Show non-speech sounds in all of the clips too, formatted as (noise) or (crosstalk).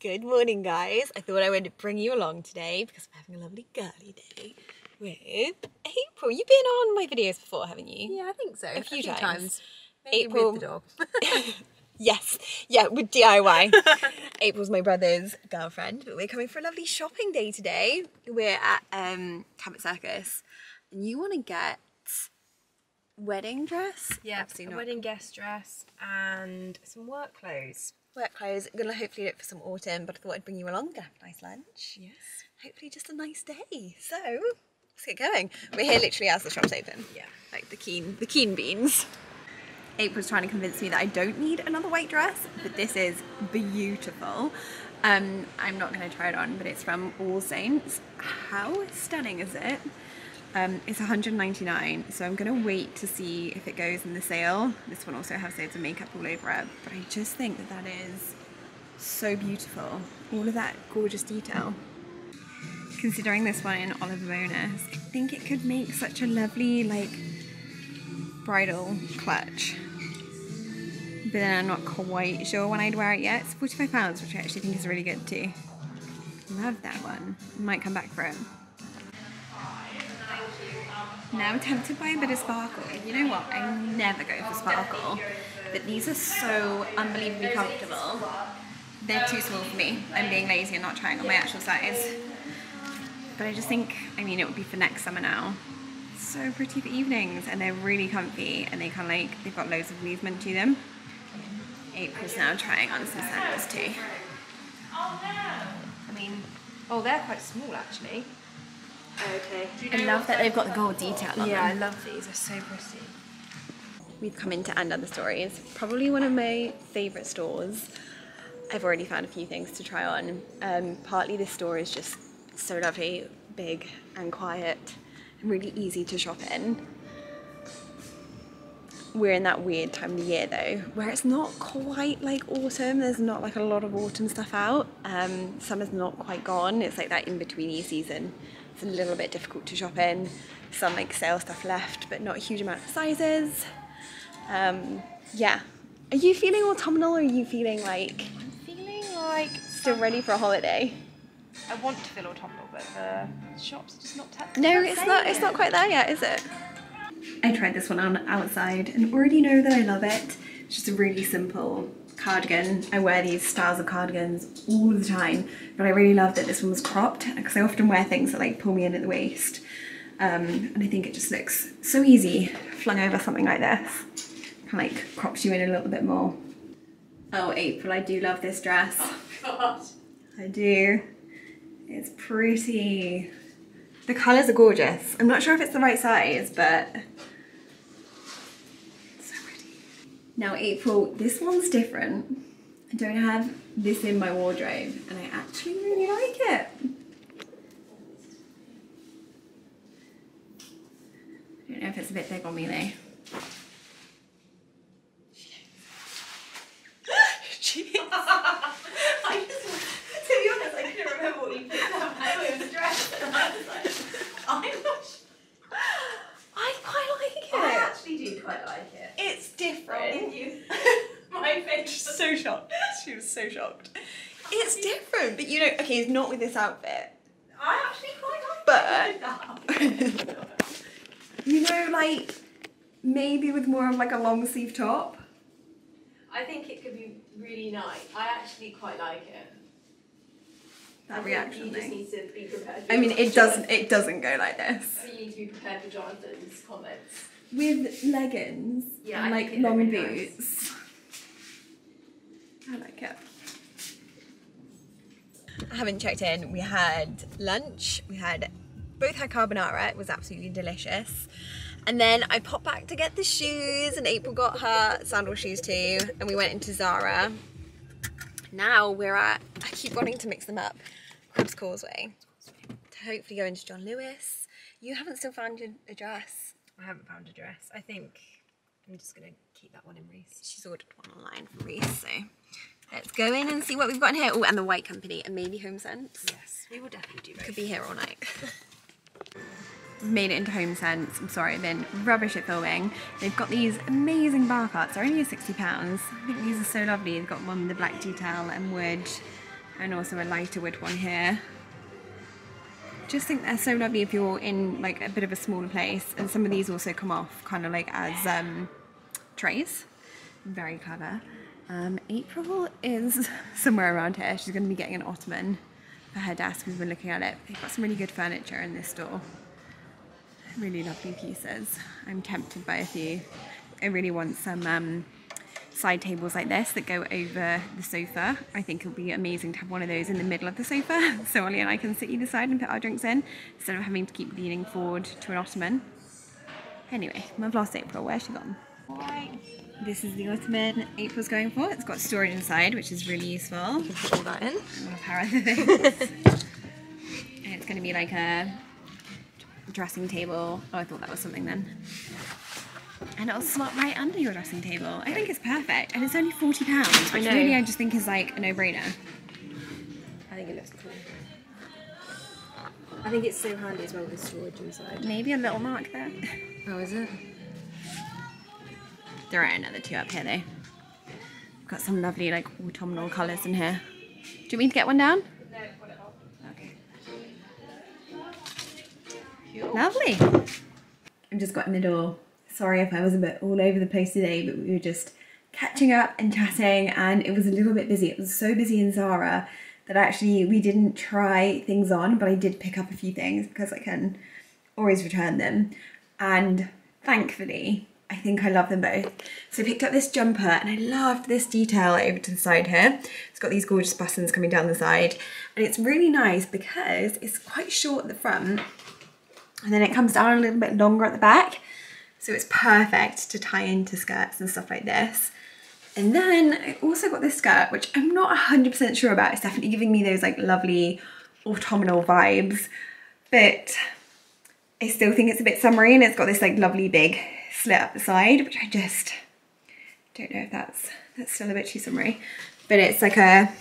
Good morning, guys. I thought I would bring you along today because I'm having a lovely girly day with April. You've been on my videos before, haven't you? Yeah, I think so. A few times. Maybe April- with the dog. (laughs) Yes, yeah, with DIY. (laughs) April's my brother's girlfriend, but we're coming for a lovely shopping day today. We're at um, Cabot Circus, and you want to get wedding dress? yeah, a wedding guest dress and some work clothes. Work clothes. I'm gonna hopefully look for some autumn, but I thought I'd bring you along to have a nice lunch. Yes. Hopefully, just a nice day. So let's get going. We're here literally as the shop's open. Yeah. like the keen, the keen beans. April's trying to convince me that I don't need another white dress, but this is beautiful. Um, I'm not going to try it on, but it's from All Saints. How stunning is it? Um, it's 199, so I'm going to wait to see if it goes in the sale. This one also has loads of makeup all over it, but I just think that that is so beautiful. All of that gorgeous detail. Considering this one in olive Bonus, I think it could make such a lovely, like, bridal clutch. But then I'm not quite sure when I'd wear it yet. It's 45 pounds, which I actually think is really good too. Love that one. Might come back for it. Now I'm tempted by a bit of sparkle. And you know what? I never go for sparkle. But these are so unbelievably comfortable. They're too small for me. I'm being lazy and not trying on my actual size. But I just think, I mean, it would be for next summer now. So pretty for evenings, and they're really comfy, and they kind of like, they've got loads of movement to them. April's now trying on some sandals too. Oh, no. I mean, oh, they're quite small actually. Okay. I love that they've got the gold detail on Yeah, I love these. They're so pretty. We've come into And Other Stories, probably one of my favourite stores. I've already found a few things to try on. Um, partly this store is just so lovely, big and quiet, and really easy to shop in. We're in that weird time of the year though, where it's not quite like autumn. There's not like a lot of autumn stuff out. Um, summer's not quite gone. It's like that in-betweeny season. It's a little bit difficult to shop in. Some like sale stuff left, but not a huge amount of sizes. Um, yeah. Are you feeling autumnal or are you feeling like Feeling like still ready for a holiday? I want to feel autumnal, but the shops are just not tech. No, it's not. It's not quite there yet, is it? I tried this one on outside and already know that I love it. It's just a really simple cardigan. I wear these styles of cardigans all the time, but I really love that this one was cropped because I often wear things that like pull me in at the waist. Um, and I think it just looks so easy flung over something like this. Kind of like crops you in a little bit more. Oh, April, I do love this dress. Oh, God. I do. It's pretty. The colours are gorgeous. I'm not sure if it's the right size, but so pretty. Now, April, this one's different. I don't have this in my wardrobe, and I actually really like it. I don't know if it's a bit big on me though. (laughs) (laughs) I just, to be honest, I couldn't remember what you picked up. I know it was dress, and (laughs) I was like, I'm not sure. I quite like it. I actually do quite like it. It's different. thank you. (laughs) My face. so shocked. She was so shocked. It's different, but you know, okay, it's not with this outfit. I actually quite like But- it. (laughs) You know, like maybe with more of like a long sleeve top. I think it could be really nice. I actually quite like it. That think reaction You just thing. need to be prepared. For I mean, it doesn't. It doesn't go like this. You need to be prepared for Jonathan's comments. With leggings Yeah, and I like long look really nice. boots. I like it. I haven't checked in. We had lunch. We had both had carbonara. It was absolutely delicious. And then I popped back to get the shoes, and April got her sandal shoes too. And we went into Zara. Now we're at. I keep wanting to mix them up. Cribbs Causeway to hopefully go into John Lewis. You haven't still found your address. I haven't found a dress. I think I'm just gonna keep that one in Reiss. She's ordered one online from Reiss, so let's go in and see what we've got in here. Oh, and the White Company and maybe HomeSense. Yes, we will definitely do Could be here all night. (laughs) Made it into HomeSense. I'm sorry, I've been rubbish at filming. They've got these amazing bar carts. They're only £60. I think these are so lovely. They've got one with the black detail and wood and also a lighter wood one here. Just think they're so lovely if you're in like a bit of a smaller place. And some of these also come off kind of like as um, trays. Very clever. Um, April is (laughs) somewhere around here. She's going to be getting an ottoman for her desk. We've been looking at it. They've got some really good furniture in this store. Really lovely pieces. I'm tempted by a few. I really want some um, side tables like this that go over the sofa. I think it'll be amazing to have one of those in the middle of the sofa (laughs) so Ollie and I can sit either side and put our drinks in instead of having to keep leaning forward to an ottoman. Anyway, my last April. Where's she gone? Right. This is the ottoman April's going for. It's got storage inside, which is really useful. Put all that in. And a pair of things. and it's going to be like a dressing table. Oh, I thought that was something then. And it'll slot right under your dressing table. I think it's perfect. And it's only £40, which know. really I just think is like a no-brainer. I think it looks cool. I think it's so handy as well with the storage inside. Maybe a little mark there. Oh, is it? There are another two up here though. Got some lovely like autumnal colours in here. Do you mean to get one down? No, put it on. Okay. Lovely. I've just got in the door. Sorry if I was a bit all over the place today, but we were just catching up and chatting and it was a little bit busy. It was so busy in Zara that actually we didn't try things on, but I did pick up a few things because I can always return them. And thankfully, I think I love them both. So I picked up this jumper and I loved this detail over to the side here. It's got these gorgeous buttons coming down the side and it's really nice because it's quite short at the front and then it comes down a little bit longer at the back. So it's perfect to tie into skirts and stuff like this. And then I also got this skirt, which I'm not 100% sure about. It's definitely giving me those like lovely autumnal vibes, but I still think it's a bit summery and it's got this like lovely big slit up the side, which I just don't know if that's, that's still a bit too summery. But it's like a,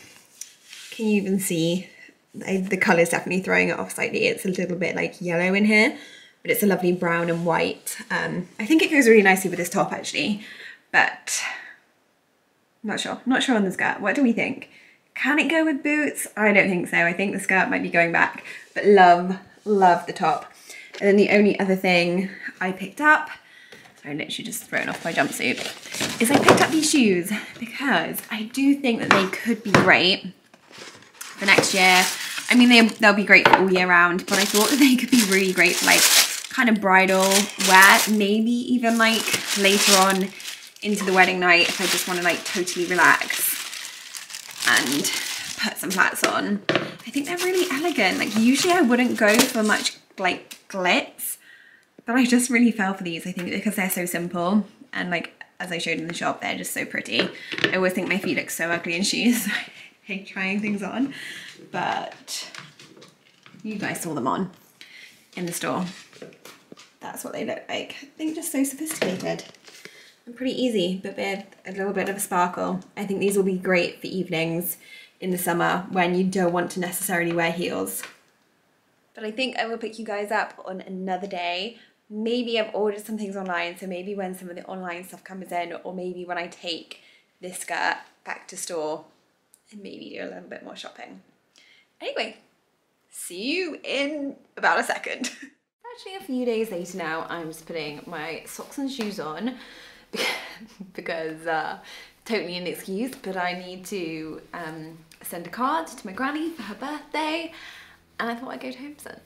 can you even see the colour is definitely throwing it off slightly. It's a little bit like yellow in here, but it's a lovely brown and white. Um, I think it goes really nicely with this top actually, but not sure. Not sure on the skirt. What do we think? Can it go with boots? I don't think so. I think the skirt might be going back, but love, love the top. And then the only other thing I picked up, so I literally just thrown off my jumpsuit, is I picked up these shoes because I do think that they could be great for next year. I mean, they, they'll be great all year round, but I thought that they could be really great for like kind of bridal wear, maybe even like later on into the wedding night if I just want to like totally relax and put some flats on. I think they're really elegant. Like usually I wouldn't go for much like glitz, but I just really fell for these, I think, because they're so simple and like as I showed in the shop, they're just so pretty. I always think my feet look so ugly in shoes. (laughs) I hate trying things on, but you guys saw them on in the store. That's what they look like. I think just so sophisticated and pretty easy, but with a little bit of a sparkle. I think these will be great for evenings in the summer when you don't want to necessarily wear heels. But I think I will pick you guys up on another day. Maybe I've ordered some things online, so maybe when some of the online stuff comes in, or maybe when I take this skirt back to store and maybe do a little bit more shopping. Anyway, see you in about a second. (laughs) Actually, a few days later now, I'm just putting my socks and shoes on (laughs) because uh, totally an excuse, but I need to um, send a card to my granny for her birthday, and I thought I'd go to HomeSense.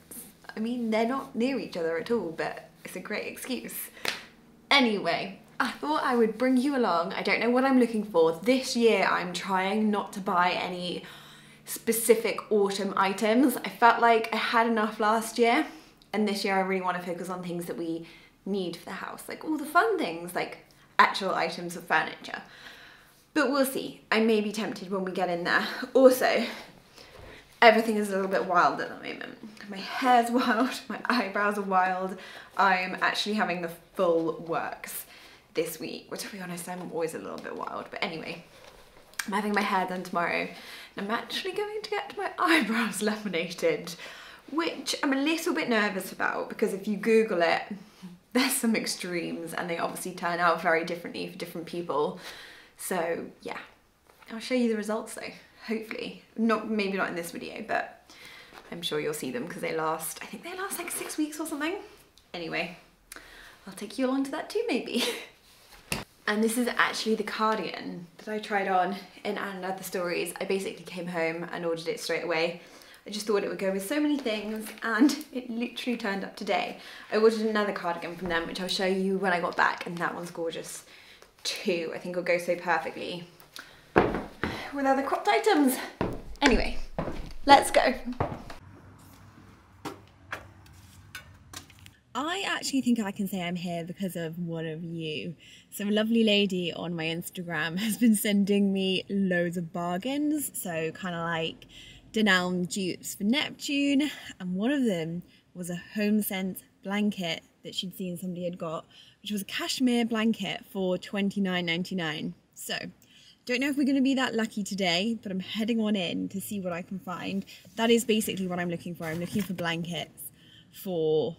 I mean, they're not near each other at all, but it's a great excuse. Anyway, I thought I would bring you along. I don't know what I'm looking for. This year, I'm trying not to buy any specific autumn items. I felt like I had enough last year, and this year I really want to focus on things that we need for the house, like all the fun things, like actual items of furniture. But we'll see. I may be tempted when we get in there. Also, everything is a little bit wild at the moment. My hair's (laughs) wild, my eyebrows are wild. I'm actually having the full works this week, which to be honest, I'm always a little bit wild. But anyway, I'm having my hair done tomorrow. And I'm actually going to get my (laughs) eyebrows laminated, which I'm a little bit nervous about because if you Google it, (laughs) there's some extremes and they obviously turn out very differently for different people. So yeah, I'll show you the results though, hopefully. Not Maybe not in this video, but I'm sure you'll see them because they last, I think they last like six weeks or something. Anyway, I'll take you along to that too maybe. (laughs) and this is actually the cardigan that I tried on in And Other Stories. I basically came home and ordered it straight away. I just thought it would go with so many things and (laughs) it literally turned up today. I ordered another cardigan from them, which I'll show you when I got back and that one's gorgeous too. I think it'll go so perfectly with other cropped items. Anyway, let's go. I actually think I can say I'm here because of one of you. So a lovely lady on my Instagram (laughs) has been sending me loads of bargains. So kind of like Dunelm dupes for Neptune. And one of them was a HomeSense blanket that she'd seen somebody had got, which was a cashmere blanket for $29.99. So don't know if we're going to be that lucky today, but I'm heading on in to see what I can find. That is basically what I'm looking for. I'm looking for blankets for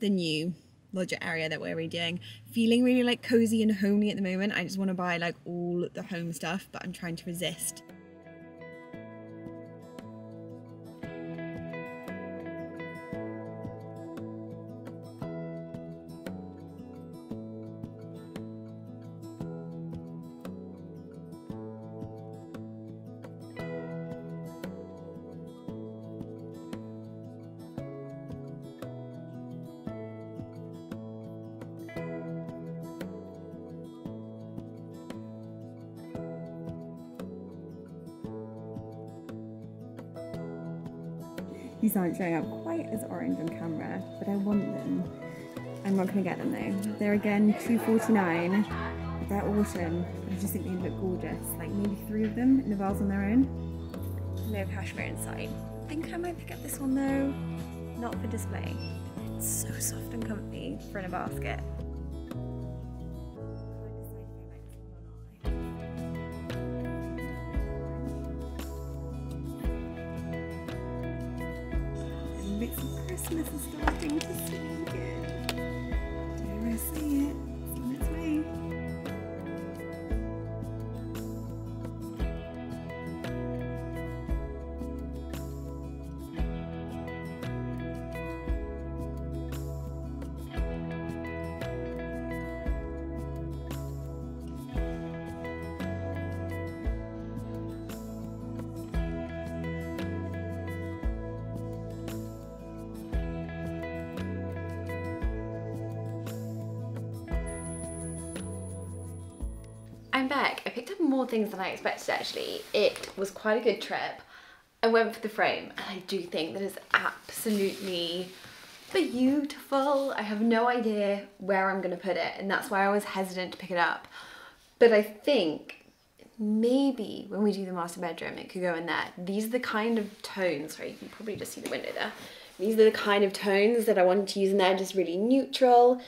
the new lodger area that we're redoing. Feeling really like cozy and homely at the moment. I just want to buy like all the home stuff, but I'm trying to resist. These aren't showing up quite as orange on camera, but I want them. I'm not going to get them though. They're again 2.49. They're autumn. I just think they look gorgeous. Like maybe three of them in a vase on their own. No cashmere inside. I think I might pick up this one though. Not for display. It's so soft and comfy for in a basket. Back. I picked up more things than I expected actually. It was quite a good trip. I went for the frame and I do think that is absolutely beautiful. I have no idea where I'm gonna put it and that's why I was hesitant to pick it up. But I think maybe when we do the master bedroom it could go in there. These are the kind of tones, sorry you can probably just see the window there. These are the kind of tones that I wanted to use in there, just really neutral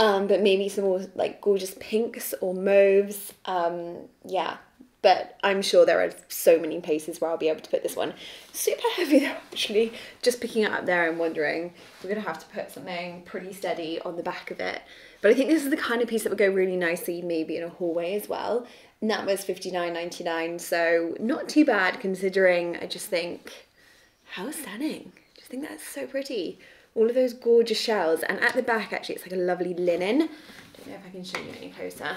um, but maybe some more like gorgeous pinks or mauves. Um, yeah, but I'm sure there are so many places where I'll be able to put this one. Super heavy though, actually. Just picking it up there and wondering, we're gonna have to put something pretty steady on the back of it. But I think this is the kind of piece that would go really nicely maybe in a hallway as well. And that was $59.99, so not too bad considering I just think, how stunning. I just think that's so pretty all of those gorgeous shells and at the back actually it's like a lovely linen. Don't know if I can show you any closer.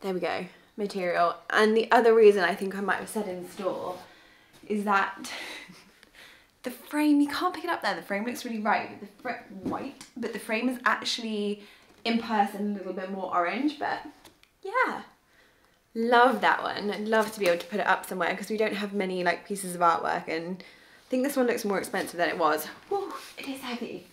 There we go material. And the other reason I think I might have said in store is that (laughs) the frame you can't pick it up there. The frame looks really right the white but the frame is actually in person a little bit more orange but yeah. Love that one. I'd love to be able to put it up somewhere because we don't have many like pieces of artwork and I think this one looks more expensive than it was. It is heavy.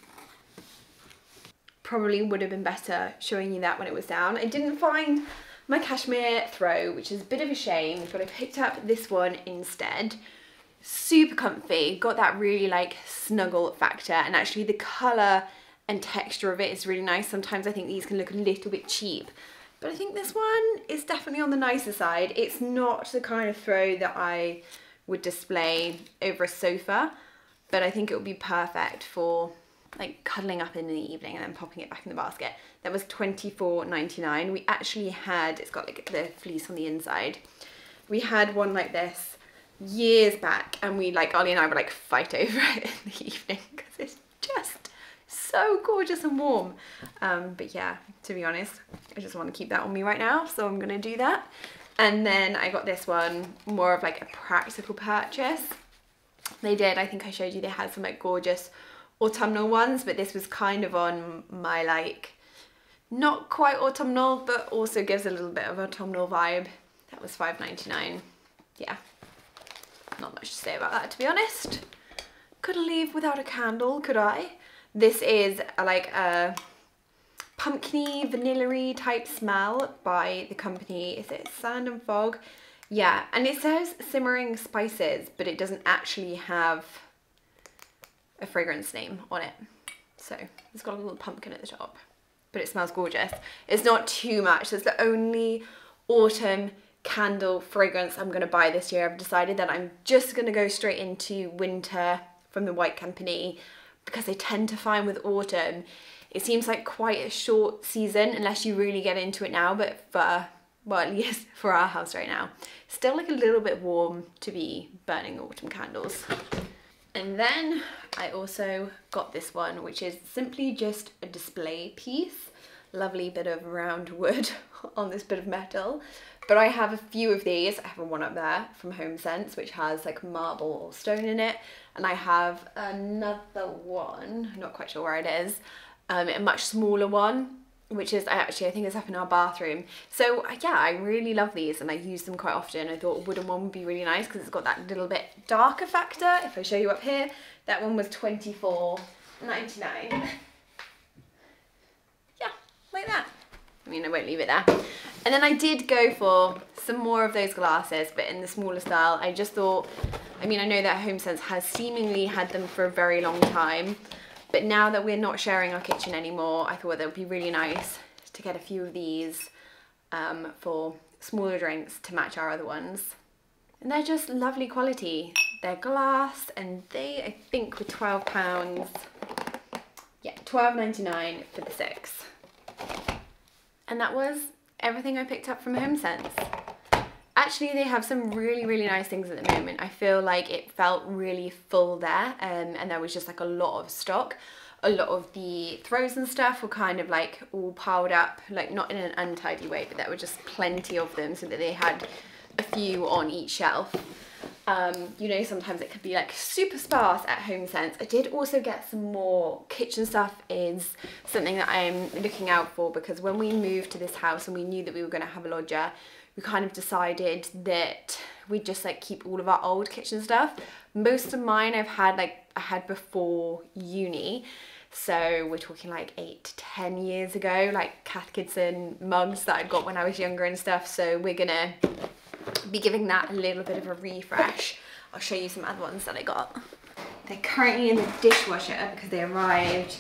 Probably would have been better showing you that when it was down. I didn't find my cashmere throw, which is a bit of a shame, but I picked up this one instead. Super comfy, got that really like snuggle factor and actually the colour and texture of it is really nice. Sometimes I think these can look a little bit cheap, but I think this one is definitely on the nicer side. It's not the kind of throw that I would display over a sofa. but I think it would be perfect for like cuddling up in the evening and then popping it back in the basket. That was $24.99. We actually had, it's got like the fleece on the inside. We had one like this years back and we like, Ollie and I would like fight (laughs) over it in the evening because it's just so gorgeous and warm. Um, but yeah, to be honest, I just want to keep that on me right now. So I'm going to do that. And then I got this one, more of like a practical purchase. They did, I think I showed you, they had some like gorgeous autumnal ones, but this was kind of on my like, not quite autumnal, but also gives a little bit of autumnal vibe. That was five ninety nine. Yeah, not much to say about that to be honest. Couldn't leave without a candle, could I? This is like a pumpkiny, vanilla type smell by the company, is it Sand and Fog? Yeah, and it says simmering spices, but it doesn't actually have a fragrance name on it. So it's got a little pumpkin at the top, but it smells gorgeous. It's not too much. It's the only autumn candle fragrance I'm gonna buy this year. I've decided that I'm just gonna go straight into winter from the White Company because I tend to find with autumn, it seems like quite a short season unless you really get into it now, but for, well at (laughs) least for our house right now, still like a little bit warm to be burning autumn candles. And then I also got this one, which is simply just a display piece. Lovely bit of round wood (laughs) on this bit of metal. But I have a few of these. I have one up there from HomeSense, which has like marble or stone in it. And I have another one, not quite sure where it is, um, a much smaller one, which is actually, I think it's up in our bathroom. So uh, yeah, I really love these and I use them quite often. I thought a wooden one would be really nice because it's got that little bit darker factor. If I show you up here, that one was 24 99 (laughs) Yeah, like that. I mean, I won't leave it there. And then I did go for some more of those glasses, but in the smaller style. I just thought, I mean, I know that HomeSense has seemingly had them for a very long time, but now that we're not sharing our kitchen anymore, I thought that would be really nice to get a few of these um, for smaller drinks to match our other ones. And they're just lovely quality. They're glass and they, I think, were £12. Yeah, $12.99 for the six. And that was everything I picked up from HomeSense. Actually, they have some really, really nice things at the moment. I feel like it felt really full there um, and there was just like a lot of stock. A lot of the throws and stuff were kind of like all piled up, like not in an untidy way, but there were just plenty of them so that they had a few on each shelf. Um, you know, sometimes it could be like super sparse at HomeSense. I did also get some more kitchen stuff is something that I'm looking out for because when we moved to this house and we knew that we were going to have a lodger, we kind of decided that we'd just like keep all of our old kitchen stuff. Most of mine I've had like I had before uni. So we're talking like eight to 10 years ago, like Cath Kidston mugs that I'd got when I was younger and stuff. So we're gonna be giving that a little bit of a refresh. I'll show you some other ones that I got. They're currently in the dishwasher because they arrived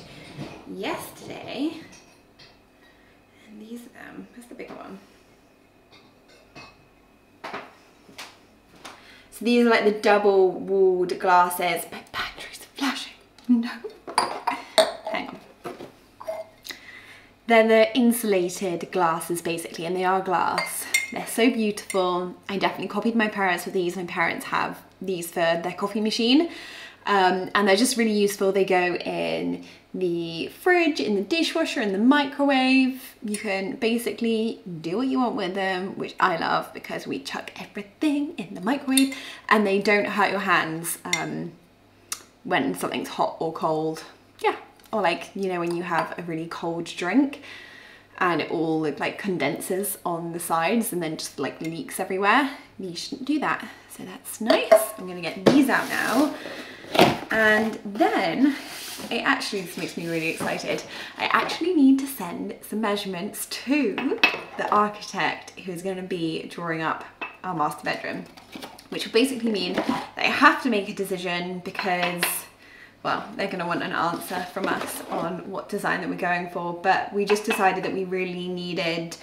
yesterday. And these are them. Where's the bigger one? So these are like the double walled glasses. My battery's flashing. No. Hang on. They're the insulated glasses basically and they are glass. They're so beautiful. I definitely copied my parents with these. My parents have these for their coffee machine. Um, and they're just really useful. They go in the fridge, in the dishwasher, in the microwave. You can basically do what you want with them, which I love because we chuck everything in the microwave and they don't hurt your hands um, when something's hot or cold. Yeah, or like, you know, when you have a really cold drink and it all like condenses on the sides and then just like leaks everywhere. You shouldn't do that. So that's nice. I'm gonna get these out now. And then, it actually, this makes me really excited. I actually need to send some measurements to the architect who's gonna be drawing up our master bedroom, which will basically mean that I have to make a decision because well, they're going to want an answer from us on what design that we're going for. But we just decided that we really needed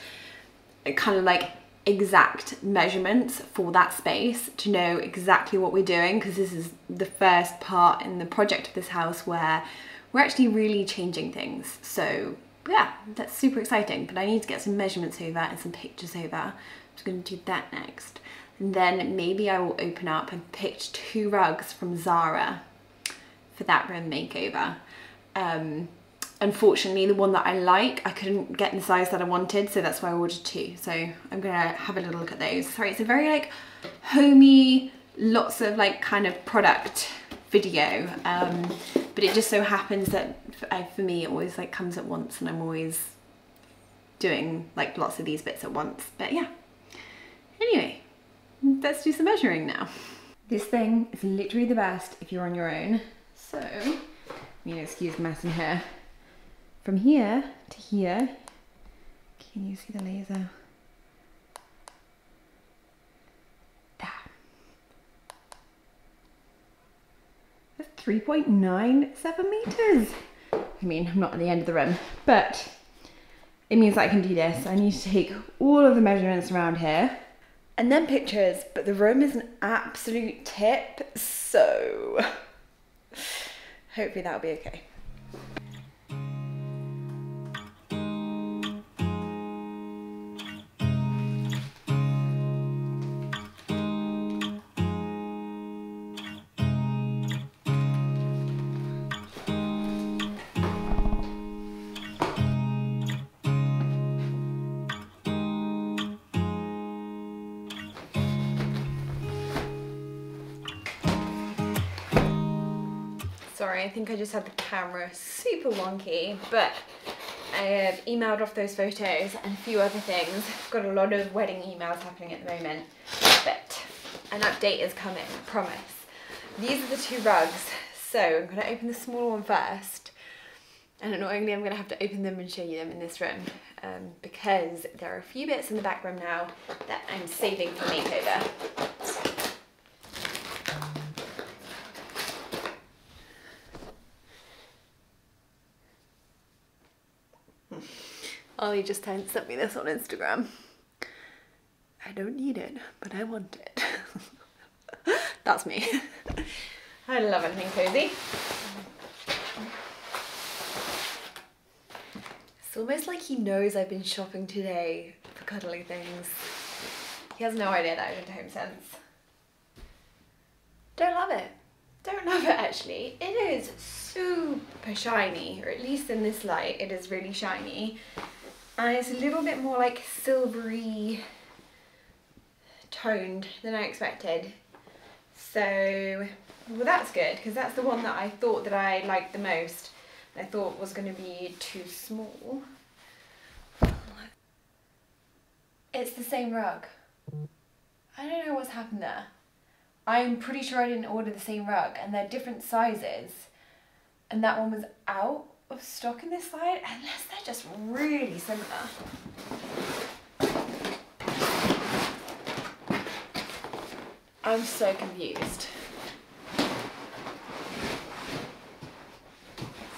a kind of like exact measurements for that space to know exactly what we're doing because this is the first part in the project of this house where we're actually really changing things. So yeah, that's super exciting, but I need to get some measurements over and some pictures over. I'm just gonna do that next. And then maybe I will open up and pick two rugs from Zara for that room makeover. Um, unfortunately, the one that I like, I couldn't get in the size that I wanted, so that's why I ordered two. So I'm gonna have a little look at those. Sorry, it's a very like homey, lots of like kind of product video. Um, but it just so happens that for, me, it always like comes at once and I'm always doing like lots of these bits at once. But yeah, anyway, let's do some measuring now. This thing is literally the best if you're on your own. So, you know, excuse the mess in here. From here to here, can you see the laser? That's 3.97 meters. I mean, I'm not at the end of the room, but it means I can do this. I need to take all of the measurements around here and then pictures, but the room is an absolute tip, so (laughs) hopefully that'll be okay. Think I just had the camera super wonky, but I have emailed off those photos and a few other things. I've Got a lot of wedding emails happening at the moment, but an update is coming, I promise. These are the two rugs. So I'm gonna open the small one first. And annoyingly, I'm gonna have to open them and show you them in this room um, because there are a few bits in the back room now that I'm saving for makeover. Ollie just sent me this on Instagram. I don't need it, but I want it. (laughs) That's me. I love anything cozy. It's almost like he knows I've been shopping today for cuddly things. He has no idea that I went to HomeSense. Don't love it. Don't love it actually. It is super shiny, or at least in this light, it is really shiny. And it's a little bit more like silvery toned than I expected. So, well that's good, because that's the one that I thought that I liked the most. I thought was going to be too small. It's the same rug. I don't know what's happened there. I'm pretty sure I didn't order the same rug and they're different sizes. And that one was out of stock in this side, unless they're just really similar. I'm so confused. Is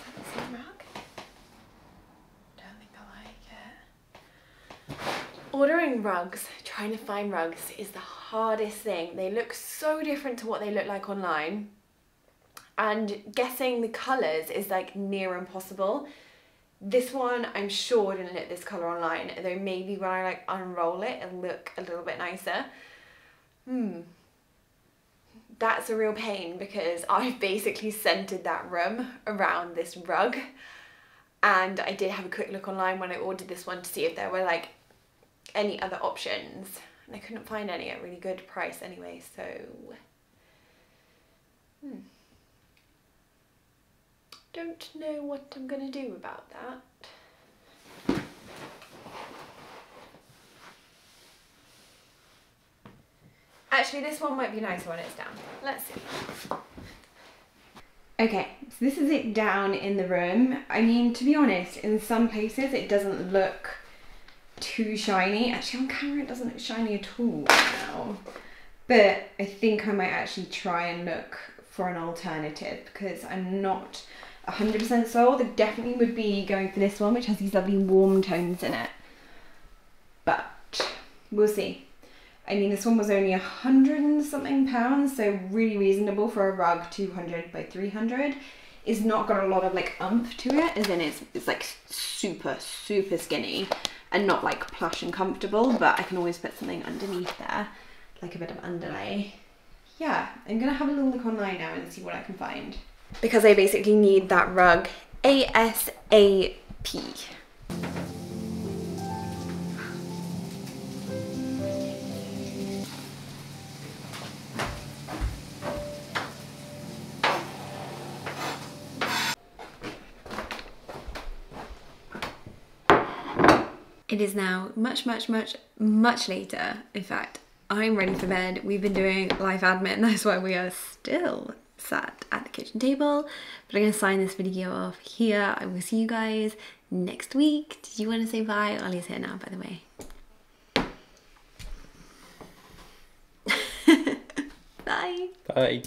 that the same rug? Don't think I like it. Ordering rugs, trying to find rugs is the hardest thing. They look so different to what they look like online and guessing the colours is like near impossible. This one I'm sure didn't look this colour online, though maybe when I like unroll it it'll look a little bit nicer. Hmm. That's a real pain because (laughs) I've basically centered that room around this rug and I did have a quick look online when I ordered this one to see if there were like any other options and I couldn't find any at really good price anyway so hmm don't know what I'm going to do about that. Actually, this one might be nicer when it's down. Let's see. Okay, so this is it down in the room. I mean, to be honest, in some places it doesn't look too shiny. Actually, on camera it doesn't look shiny at all now. But I think I might actually try and look for an alternative because I'm not 100% sold. I definitely would be going for this one, which has these lovely warm tones in it. But we'll see. I mean, this one was only a hundred and something pounds, so really reasonable for a rug 200 by 300. It's not got a lot of like umph to it, as in it's, it's like super, super skinny and not like plush and comfortable, but I can always put something underneath there, like a bit of underlay. Yeah, I'm gonna have a little look online now and see what I can find. Because I basically need that rug ASAP. It is now much, much, much, much later. In fact, I'm ready for bed. We've been doing life admin, (laughs) that's why we are still sat at the kitchen table. But I'm gonna sign this video off here. I will see you guys next week. Did you want to say bye? Ollie's here now, by the way. (laughs) bye. Bye.